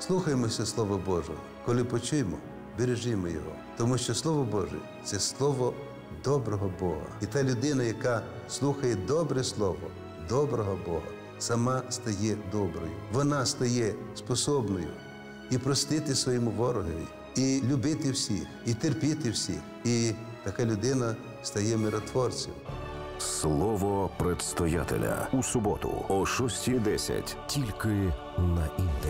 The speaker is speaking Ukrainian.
Слухаємося Слова Божого. Коли почуємо, бережімо його. Тому що Слово Боже це слово доброго Бога. І та людина, яка слухає добре слово, доброго Бога, сама стає доброю. Вона стає способною і простити своєму ворогові, і любити всіх, і терпіти всіх. І така людина стає миротворцем. Слово предстоятеля у суботу о 6.10 тільки на інтернеті.